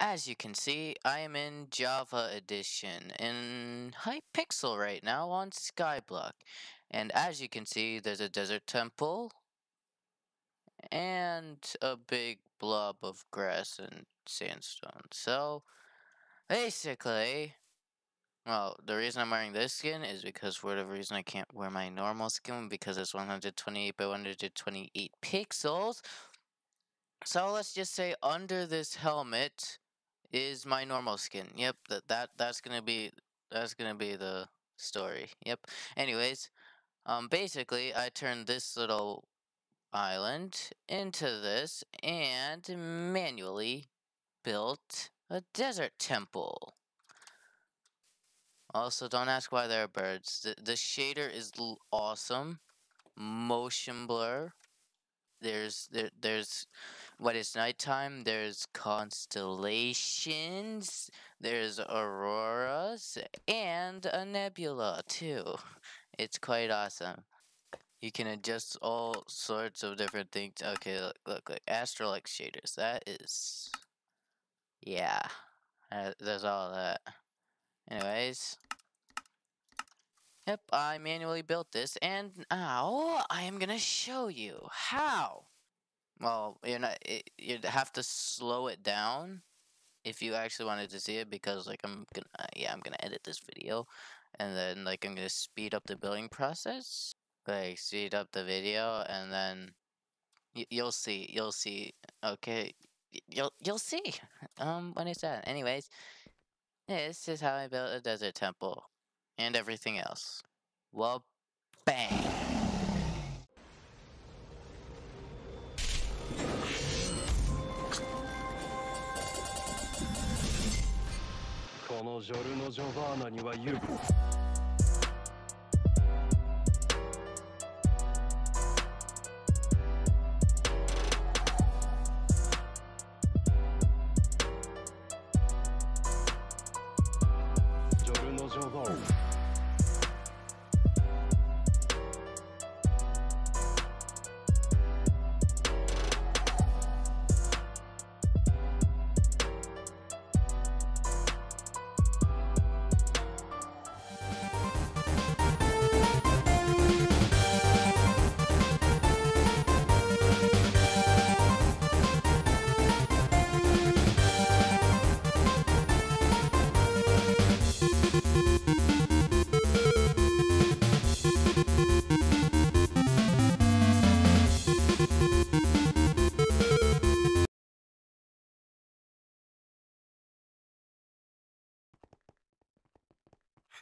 as you can see, I am in Java Edition in Hypixel right now on Skyblock. And as you can see, there's a desert temple and a big blob of grass and sandstone. So, basically, well, the reason I'm wearing this skin is because for whatever reason I can't wear my normal skin because it's 128 by 128 pixels. So let's just say under this helmet is my normal skin. Yep, that, that that's gonna be that's gonna be the story. Yep. Anyways, um, basically I turned this little island into this and manually built a desert temple. Also, don't ask why there are birds. The, the shader is awesome. Motion blur. There's there, there's what is nighttime. There's constellations. There's auroras and a nebula too. It's quite awesome. You can adjust all sorts of different things. Okay, look, look, look. Astrolux shaders. That is, yeah. Uh, there's all that. Anyways. Yep, I manually built this, and now I am gonna show you how. Well, you're not. It, you'd have to slow it down if you actually wanted to see it, because like I'm gonna, uh, yeah, I'm gonna edit this video, and then like I'm gonna speed up the building process, like speed up the video, and then you'll see, you'll see. Okay, you'll you'll see. Um, when it's done. Anyways, this is how I built a desert temple and everything else. Well, bang.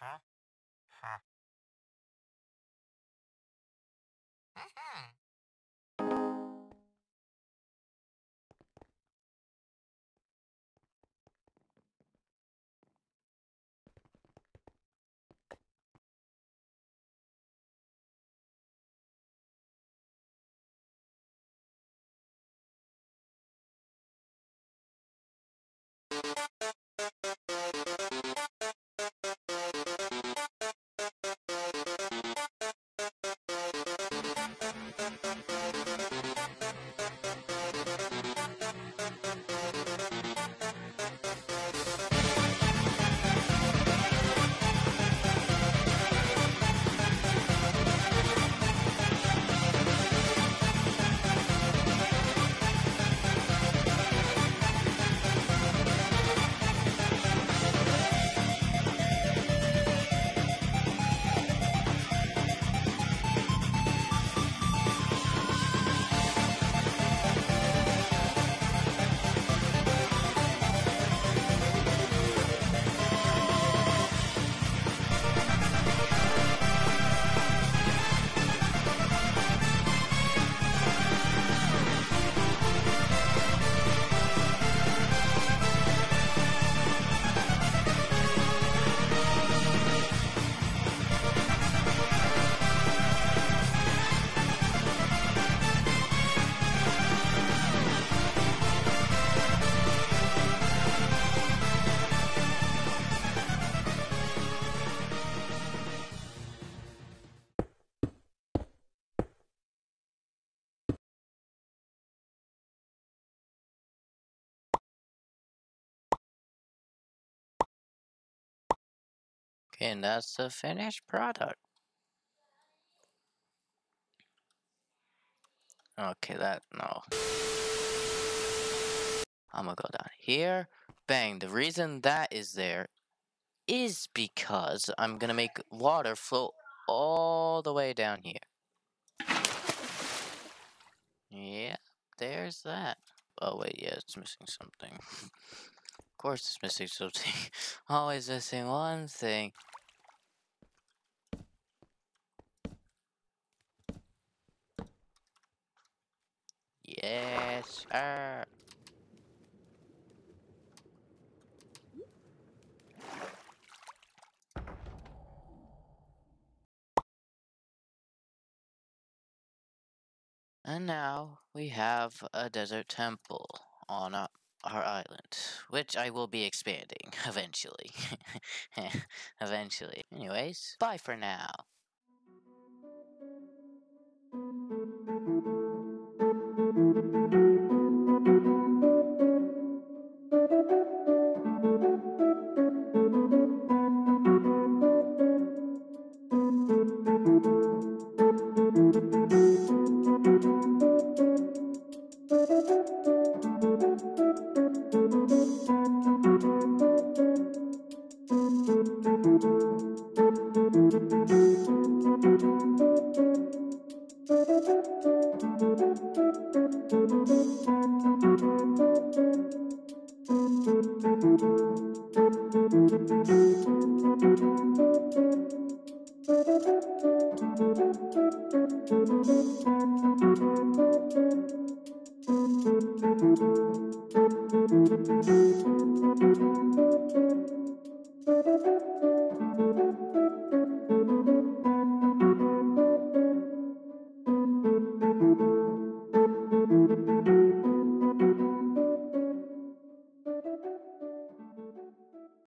Ha, ha. huh Okay, and that's the finished product. Okay, that, no. I'm gonna go down here. Bang, the reason that is there is because I'm gonna make water flow all the way down here. Yeah, there's that. Oh wait, yeah, it's missing something. course it's missing something. Always missing one thing. Yes, sir. And now we have a desert temple on our, our island, which I will be expanding eventually. eventually. Anyways, bye for now. Thank you.